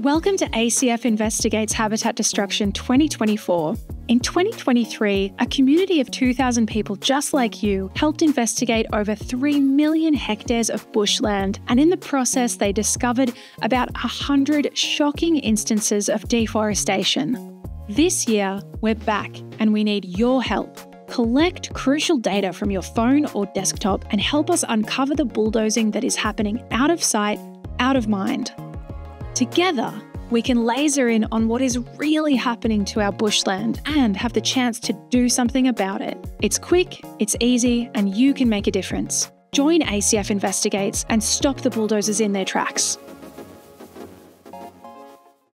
Welcome to ACF Investigates Habitat Destruction 2024. In 2023, a community of 2,000 people just like you helped investigate over 3 million hectares of bushland, and in the process, they discovered about 100 shocking instances of deforestation. This year, we're back and we need your help. Collect crucial data from your phone or desktop and help us uncover the bulldozing that is happening out of sight, out of mind. Together, we can laser in on what is really happening to our bushland and have the chance to do something about it. It's quick, it's easy, and you can make a difference. Join ACF Investigates and stop the bulldozers in their tracks.